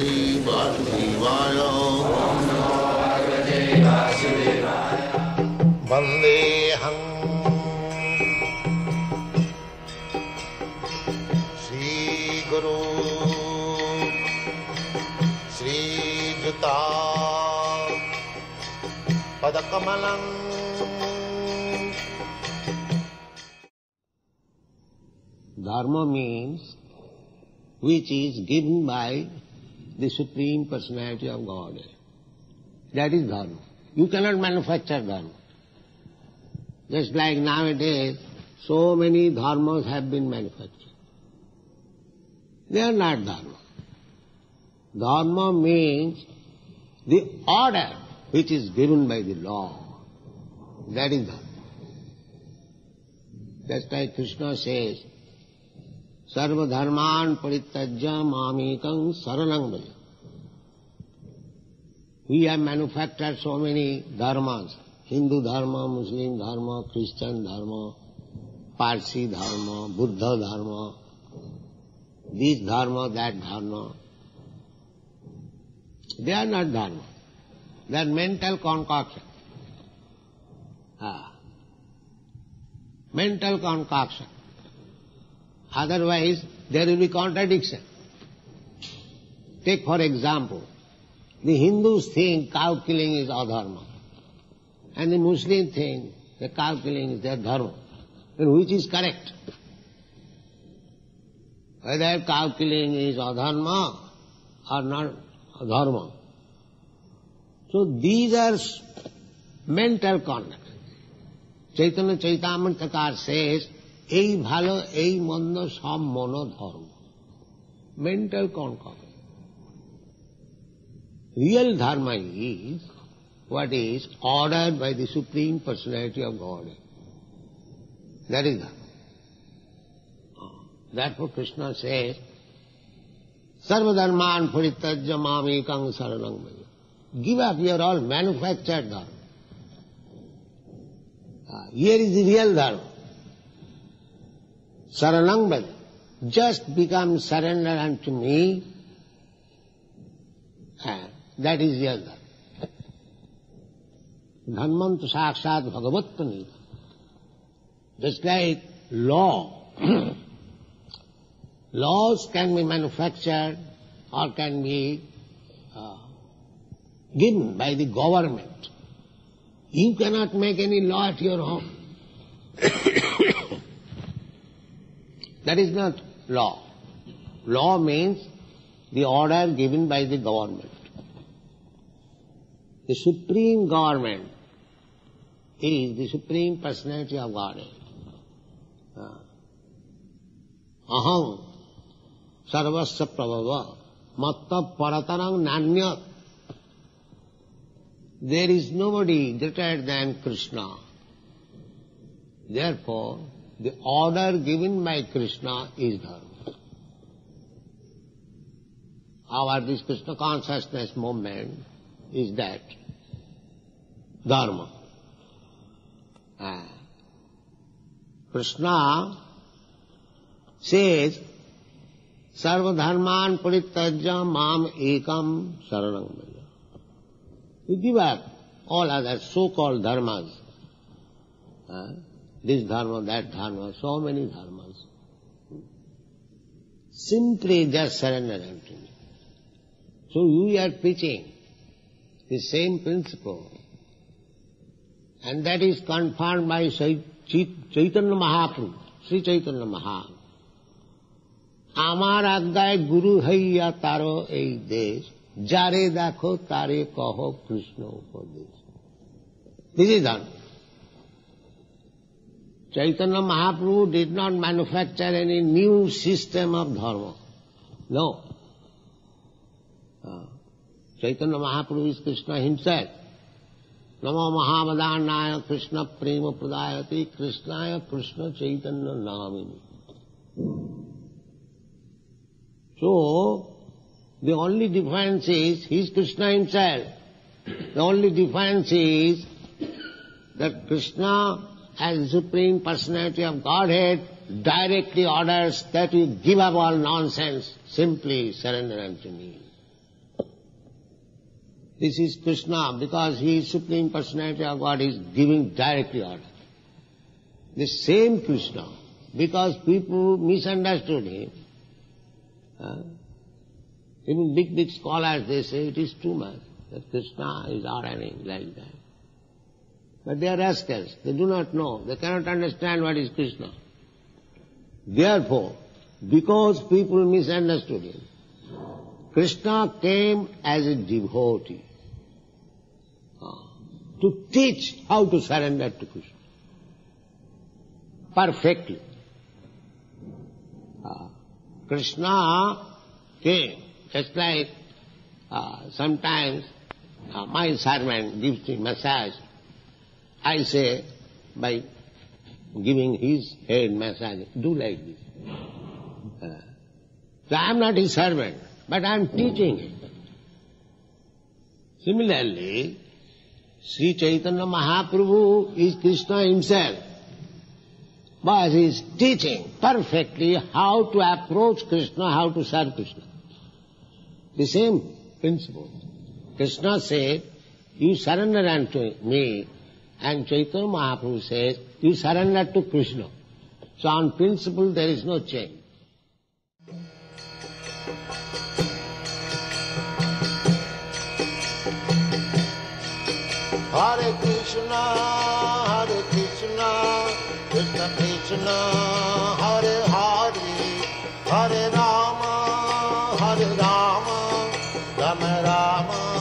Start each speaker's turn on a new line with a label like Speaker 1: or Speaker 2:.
Speaker 1: श्री वासुदेवाय वन्देऽहम् श्रीगुरु श्रीयुता पदकमलम्
Speaker 2: Dharma means which is given by the Supreme Personality of Godhead. That is dharma. You cannot manufacture dharma. Just like nowadays, so many dharmas have been manufactured. They are not dharma. Dharma means the order which is given by the law. That is dharma. That's why Krishna says, सर्वधर्मान परित्यज्य मामेकं शरणं भज have manufactured so many dharmas, Hindu dharma, Muslim dharma, Christian dharma, Parsi dharma, Buddha dharma, this dharma, that dharma. They are not dharma. They are mental concoction. Ah. Mental concoction. Otherwise, there will be contradiction. Take for example, the Hindus think cow killing is adharma, and the Muslims think the cow killing is their dharma. Then which is correct? Whether cow killing is adharma or not adharma. So these are mental conduct. Chaitanya Charitamritakar says, এই ভালো এই মন্দ সব মন dharma mental Konkan real dharma is what is ordered by the Supreme Personality of God. That is dharma. Therefore Krishna says, Sarvadharman paritajya mamekang saranang bhaja. Give up your all manufactured dharma. Here is the real dharma. Saranang bhaja. Just become surrender unto me. And that is real dharma. Dhammantu sakshat bhagavat Just like law. Laws can be manufactured or can be uh, given by the government. You cannot make any law at your home. That is not law. Law means the order given by the government. The supreme government is the supreme personality of Godhead. Uh, aham sarvasya prabhava matta paratarang nanyat. There is nobody greater than Krishna. Therefore, the order given by Krishna is dharma. Our this Krishna consciousness movement is that dharma. Ah. Krishna says, Sarvadharman parityajya mam ekam saranam bhaja. You give up all other so-called dharmas Ah, this dharma, that dharma, so many dharmas. Simply just surrender unto me. So you are preaching the same principle. And that is confirmed by Chaitanya Mahaprabhu, Sri Chaitanya Mahaprabhu. আমার আজ্ঞায় গুরু হইয়া তার এই দেশ যারে দেখো তারে কহ কৃষ্ণ উপদেশ this is done Chaitanya Mahaprabhu did not manufacture any new system of dharma. No. Uh, Chaitanya Mahaprabhu is Krishna himself. Namo Mahavadanyaya Krishna Prema Pradayati Krishnaya Krishna Chaitanya Namini. So, the only difference is, he is Krishna himself. The only difference is that Krishna, as the Supreme Personality of Godhead, directly orders that you give up all nonsense, simply surrender unto me. This is Krishna because he is Supreme Personality of God, is giving directly order. The same Krishna, because people misunderstood him, uh, even big, big scholars, they say it is too much, that Krishna is ordering like that. But they are rascals, they do not know, they cannot understand what is Krishna. Therefore, because people misunderstood him, Krishna came as a devotee uh, to teach how to surrender to Krishna perfectly. Uh, Krishna came, just like uh, sometimes uh, my servant gives me massage. I say, by giving his head massage, do like this. Uh, so I am not his servant, but I am teaching him. Similarly, Sri Chaitanya Mahaprabhu is Krishna himself, but he is teaching perfectly how to approach Krishna, how to serve Krishna. The same principle. Krishna said, you surrender unto me, and Chaitanya Mahaprabhu says, you surrender to Krishna. So on principle there is no change.
Speaker 1: Hare Krishna, Hare Krishna, Krishna Krishna, Hare Hare, Hare Rama, Hare Rama, Rama Rama.